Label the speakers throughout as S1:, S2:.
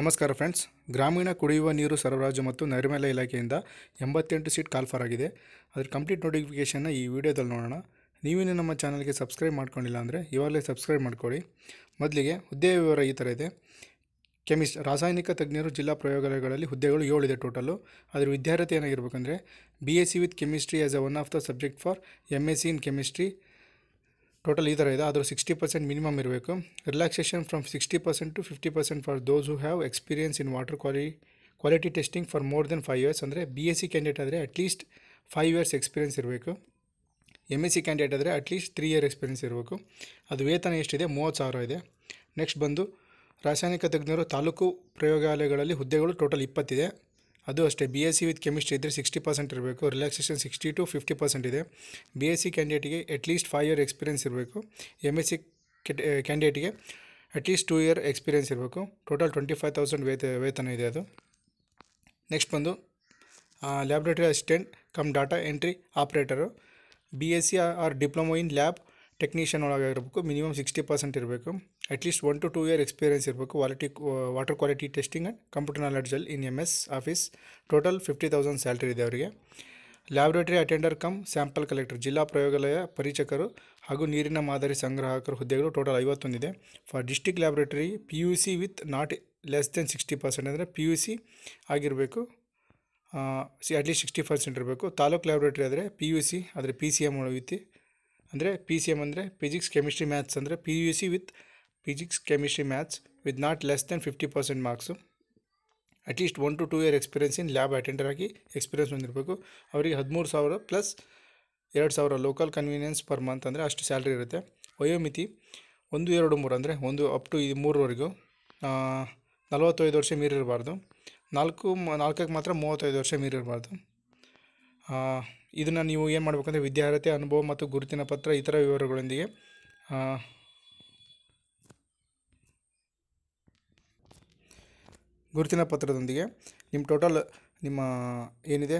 S1: ನಮಸ್ಕಾರ ಫ್ರೆಂಡ್ಸ್. ಗ್ರಾಮೀಣ ಕುಡಿಯುವ ನೀರು ಸರಬರಾಜು ಮತ್ತು ನೈರ್ಮಲ್ಯ ಇಲಾಖೆಯಿಂದ ಎಂಬತ್ತೆಂಟು ಸೀಟ್ ಕಾಲ್ಫರ್ ಆಗಿದೆ. ಅದರ ಕಂಪ್ಲೀಟ್ ನೋಟಿಫಿಕೇಷನ್ನ ಈ ವಿಡಿಯೋದಲ್ಲಿ ನೋಡೋಣ. ನೀವಿನ್ನೂ ನಮ್ಮ ಚಾನಲ್ಗೆ ಸಬ್ಸ್ಕ್ರೈಬ್ ಮಾಡ್ಕೊಂಡಿಲ್ಲ ಅಂದರೆ ಇವಾಗಲೇ ಸಬ್ಸ್ಕ್ರೈಬ್ ಮಾಡ್ಕೊಳ್ಳಿ. ಮೊದಲಿಗೆ ಹುದ್ದೆ ವಿವರ ಈ ಥರ ಇದೆ. ಕೆಮಿಸ್ಟ್, ರಾಸಾಯನಿಕ ತಜ್ಞರು ಜಿಲ್ಲಾ ಪ್ರಯೋಗಾಲಯಗಳಲ್ಲಿ ಹುದ್ದೆಗಳು ಏಳಿದೆ ಟೋಟಲು ಅದರ ವಿದ್ಯಾರ್ಥಿ ಏನಾಗಿರ್ಬೇಕಂದ್ರೆ B S C with chemistry as a one of the subject for M S C in chemistry total ಈ ಥರ ಇದೆ ಆದರೂ ಸಿಕ್ಸ್ಟಿ ಪರ್ಸೆಂಟ್ ಮಿನಿಮಮ್ ಇರಬೇಕು. Relaxation from sixty percent to fifty percent for those who have experience in water quality quality testing for more than five years ಅಂದರೆ B S C candidate ಆದರೆ at least five years experience ಇರಬೇಕು. M S C candidate ಆದರೆ at least three year experience ಇರಬೇಕು. ಅದು ವೇತನ ಎಷ್ಟಿದೆ? ಮೂವತ್ತು ಸಾವಿರ ಇದೆ. ನೆಕ್ಸ್ಟ್ ಬಂದು ರಾಸಾಯನಿಕ ತಜ್ಞರು ತಾಲೂಕು ಪ್ರಯೋಗಾಲಯಗಳಲ್ಲಿ ಹುದ್ದೆಗಳು ಟೋಟಲ್ ಇಪ್ಪತ್ತಿದೆ. ಅದು ಅಷ್ಟೇ. B S C with chemistry ಇದ್ದರೆ ಸಿಕ್ಸ್ಟಿ ಪರ್ಸೆಂಟ್ ಇರಬೇಕು. Relaxation sixty to fifty percent ಇದೆ B S C ಕ್ಯಾಂಡಿಡೇಟಿಗೆ at least five year experience ಇರಬೇಕು. M S C ಕ್ಯಾಂಡಿಡೇಟಿಗೆ at least two year experience ಇರಬೇಕು. ಟೋಟಲ್ ಟ್ವೆಂಟಿ ಫೈವ್ ತೌಸಂಡ್ ವೇತ, ವೇತನ ಇದೆ ಅದು. Next ಬಂದು laboratory assistant cum data entry operator B S C or diploma in lab technician ಒಳಗಾಗಿರಬೇಕು minimum sixty percent ಇರಬೇಕು. At least one to two year experience ಇರಬೇಕು quality water quality testing and computer ನಾಲೆಡ್ಜಲ್ಲಿ in M S office total fifty thousand salary ಇದೆ ಅವರಿಗೆ. Laboratory attender cum sample collector ಜಿಲ್ಲಾ ಪ್ರಯೋಗಾಲಯ ಪರಿಚಕರು ಹಾಗೂ ನೀರಿನ ಮಾದರಿ ಸಂಗ್ರಾಹಕರು ಹುದ್ದೆಗಳು total ಐವತ್ತೊಂದಿದೆ for district laboratory P U C with not less than sixty percent ಅಂದರೆ ಪಿ ಯು ಸಿ ಆಗಿರಬೇಕು. C at least sixty percent ಇರಬೇಕು. ತಾಲೂಕು ಲ್ಯಾಬ್ರೇಟರಿ ಆದರೆ ಪಿ ಯು ಸಿ ಆದರೆ ಪಿ ಸಿ ಎಂ ವಿತ್ ಅಂದರೆ ಪಿ ಸಿ ಎಂ ಅಂದರೆ physics chemistry maths ಅಂದರೆ P U C with physics chemistry maths with not less than fifty percent marks at least one to two year experience in lab attender ಆಗಿ experience ಹೊಂದಿರಬೇಕು. ಅವರಿಗೆ ಹದಿಮೂರು ಸಾವಿರ plus ಎರಡು ಸಾವಿರ local convenience per month ಅಂದರೆ ಅಷ್ಟು ಸ್ಯಾಲ್ರಿ ಇರುತ್ತೆ. ವಯೋಮಿತಿ ಒಂದು, ಎರಡು, ಮೂರು ಅಂದರೆ ಒಂದು ಅಪ್ ಟು ಇದು ಮೂರವರೆಗೂ ನಲವತ್ತೈದು ವರ್ಷ ಮೀರಿರಬಾರ್ದು. ನಾಲ್ಕು, ನಾಲ್ಕಕ್ಕೆ ಮಾತ್ರ ಮೂವತ್ತೈದು ವರ್ಷ ಮೀರಿರಬಾರ್ದು. ಇದನ್ನು ನೀವು ಏನು ಮಾಡಬೇಕಂದ್ರೆ ವಿದ್ಯಾರ್ಹತೆ, ಅನುಭವ ಮತ್ತು ಗುರುತಿನ ಪತ್ರ ಇತರ ವಿವರಗಳೊಂದಿಗೆ ಗುರುತಿನ ಪತ್ರದೊಂದಿಗೆ ನಿಮ್ಮ ಟೋಟಲ್ ನಿಮ್ಮ ಏನಿದೆ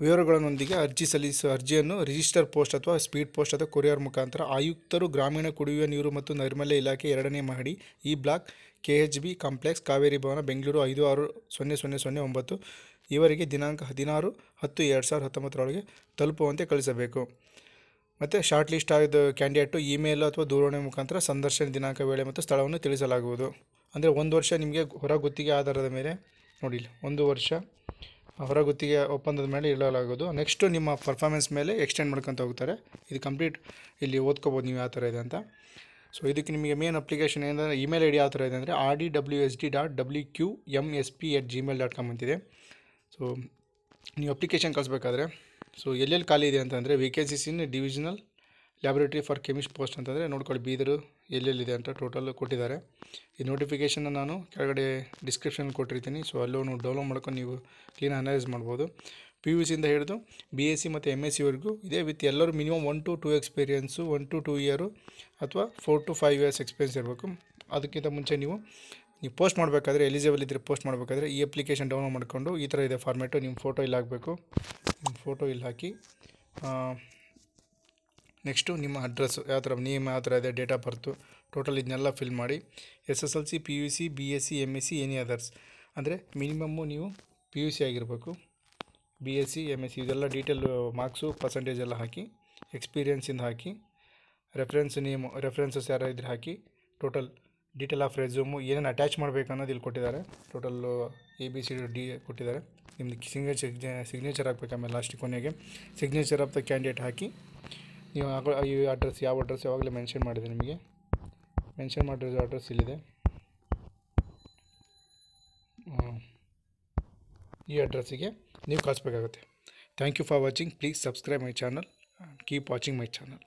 S1: ವಿವರಗಳನ್ನೊಂದಿಗೆ ಅರ್ಜಿ ಸಲ್ಲಿಸುವ ಅರ್ಜಿಯನ್ನು ರಿಜಿಸ್ಟರ್ ಪೋಸ್ಟ್ ಅಥವಾ ಸ್ಪೀಡ್ ಪೋಸ್ಟ್ ಅಥವಾ ಕೊರಿಯರ್ ಮುಖಾಂತರ ಆಯುಕ್ತರು ಗ್ರಾಮೀಣ ಕುಡಿಯುವ ನೀರು ಮತ್ತು ನೈರ್ಮಲ್ಯ ಇಲಾಖೆ ಎರಡನೇ ಮಹಡಿ E block K H B complex, Kaveri Bhavan, Bengaluru ಐದು ಆರು ಸೊನ್ನೆ ಸೊನ್ನೆ ಸೊನ್ನೆ ಒಂಬತ್ತು ಇವರಿಗೆ ದಿನಾಂಕ ಹದಿನಾರು ಹತ್ತು ಎರಡು ಸಾವಿರದ ಹತ್ತೊಂಬತ್ತರೊಳಗೆ ತಲುಪುವಂತೆ ಕಳಿಸಬೇಕು. ಮತ್ತು ಶಾರ್ಟ್ ಲಿಸ್ಟ್ ಆಗಿದ್ದ ಕ್ಯಾಂಡಿಡೇಟು ಇಮೇಲ್ ಅಥವಾ ದೂರವಾಣಿ ಮುಖಾಂತರ ಸಂದರ್ಶನ ದಿನಾಂಕ ವೇಳೆ ಮತ್ತು ಸ್ಥಳವನ್ನು ತಿಳಿಸಲಾಗುವುದು. ಅಂದರೆ ಒಂದು ವರ್ಷ ನಿಮಗೆ ಹೊರ ಗುತ್ತಿಗೆ ಆಧಾರದ ಮೇಲೆ, ನೋಡಿ ಒಂದು ವರ್ಷ ಹೊರ ಗುತ್ತಿಗೆ ಒಪ್ಪಂದದ ಮೇಲೆ ಇಡಲಾಗುವುದು. ನೆಕ್ಸ್ಟು ನಿಮ್ಮ ಪರ್ಫಾರ್ಮೆನ್ಸ್ ಮೇಲೆ ಎಕ್ಸ್ಟೆಂಡ್ ಮಾಡ್ಕೊತ ಹೋಗ್ತಾರೆ. ಇದು ಕಂಪ್ಲೀಟ್ ಇಲ್ಲಿ ಓದ್ಕೋಬೋದು ನೀವು ಯಾವ ಥರ ಇದೆ ಅಂತ. ಸೊ ಇದಕ್ಕೆ ನಿಮಗೆ ಮೇನ್ ಅಪ್ಲಿಕೇಶನ್ ಏನಂದರೆ ಇಮೇಲ್ ಐ ಡಿ ಯಾವ ಥರ ಇದೆ ಅಂದರೆ R D W S D dot W Q M S P at gmail dot com ಅಂತಿದೆ. ಸೊ ನೀವು ಅಪ್ಲಿಕೇಶನ್ ಕಳಿಸ್ಬೇಕಾದ್ರೆ ಸೊ ಎಲ್ಲೆಲ್ಲಿ ಖಾಲಿ ಇದೆ ಅಂತಂದರೆ vacancies in divisional laboratory for chemist post ಅಂತಂದರೆ ನೋಡ್ಕೊಳ್ಳಿ, ಬೀದರು ಎಲ್ಲೆಲ್ಲಿದೆ ಅಂತ ಟೋಟಲ್ ಕೊಟ್ಟಿದ್ದಾರೆ. ಈ ನೋಟಿಫಿಕೇಷನ್ನ ನಾನು ಕೆಳಗಡೆ ಡಿಸ್ಕ್ರಿಪ್ಷನ್ ಕೊಟ್ಟಿರ್ತೀನಿ ಸೊ ಅಲ್ಲೂ ಡೌನ್ಲೋಡ್ ಮಾಡ್ಕೊಂಡು ನೀವು ಕ್ಲೀನ್ ಅನಲೈಸ್ ಮಾಡ್ಬೋದು. ಪಿ ಯು ಸಿಯಿಂದ ಹಿಡಿದು ಬಿ ಎಸ್ ಸಿ ಮತ್ತು ಎಂ ಎಸ್ ಸಿವರೆಗೂ ಇದೆ ವಿತ್ ಎಲ್ಲರೂ minimum one to two experience one to two year ಅಥವಾ four to five years experience ಇರಬೇಕು. ಅದಕ್ಕಿಂತ ಮುಂಚೆ ನೀವು ನೀವು ಪೋಸ್ಟ್ ಮಾಡಬೇಕಾದ್ರೆ ಎಲಿಜಿಬಲ್ ಇದ್ದರೆ ಪೋಸ್ಟ್ ಮಾಡಬೇಕಾದ್ರೆ ಈ ಅಪ್ಲಿಕೇಶನ್ ಡೌನ್ಲೋಡ್ ಮಾಡಿಕೊಂಡು ಈ ಥರ ಇದೆ ಫಾರ್ಮೇಟು ನಿಮ್ಮ ಫೋಟೋ ಇಲ್ಲಿ ಹಾಕಬೇಕು. ನಿಮ್ಮ ಫೋಟೋ ಇಲ್ಲಿ ಹಾಕಿ ನೆಕ್ಸ್ಟು ನಿಮ್ಮ ಅಡ್ರೆಸ್ಸು ಯಾವ ಥರ ನೇಮ್ ಯಾವ ಥರ ಇದೆ ಡೇಟ್ ಆಫ್ ಬರ್ತು ಟೋಟಲ್ ಇದನ್ನೆಲ್ಲ ಫಿಲ್ ಮಾಡಿ S S L C P U C B S C M S C any others ಅಂದರೆ ಮಿನಿಮಮ್ಮು ನೀವು ಪಿ ಯು ಸಿ ಆಗಿರಬೇಕು. B S C M S C ಇದೆಲ್ಲ detail marks percentage ಎಲ್ಲ ಹಾಕಿ ಎಕ್ಸ್ಪೀರಿಯನ್ಸಿಂದ ಹಾಕಿ ರೆಫರೆನ್ಸ್ ನೇಮು ರೆಫರೆನ್ಸಸ್ ಯಾರು ಹಾಕಿ ಟೋಟಲ್ ಡೀಟೇಲ್ ಆಫ್ ರೆಸ್ಯೂಮು ಏನೇನು ಅಟ್ಯಾಚ್ ಮಾಡಬೇಕು ಅನ್ನೋದು ಇಲ್ಲಿ ಕೊಟ್ಟಿದ್ದಾರೆ. Total A B C D ಕೊಟ್ಟಿದ್ದಾರೆ. ನಿಮ್ದು ಸಿಗ್ನೇಚರ್ ಸಿಗ್ನೇಚರ್ ಹಾಕ್ಬೇಕು ಆಮೇಲೆ ಲಾಸ್ಟ್ ಕೊನೆಗೆ. ಸಿಗ್ನೇಚರ್ ಆಫ್ ದ ಕ್ಯಾಂಡಿಡೇಟ್ ಹಾಕಿ. ನೀವು ಈ ಅಡ್ರೆಸ್ ಯಾವ ಅಡ್ರೆಸ್ ಯಾವಾಗಲೇ ಮೆನ್ಷನ್ ಮಾಡಿದೆ ನಿಮಗೆ. ಮೆನ್ಷನ್ ಮಾಡಿರೋ ಅಡ್ರೆಸ್ ಇಲ್ಲಿದೆ. ಈ ಅಡ್ರೆಸ್ಸಿಗೆ ನೀವು ಕಳಿಸ್ಬೇಕಾಗುತ್ತೆ. Thank you for watching please subscribe my channel keep watching my channel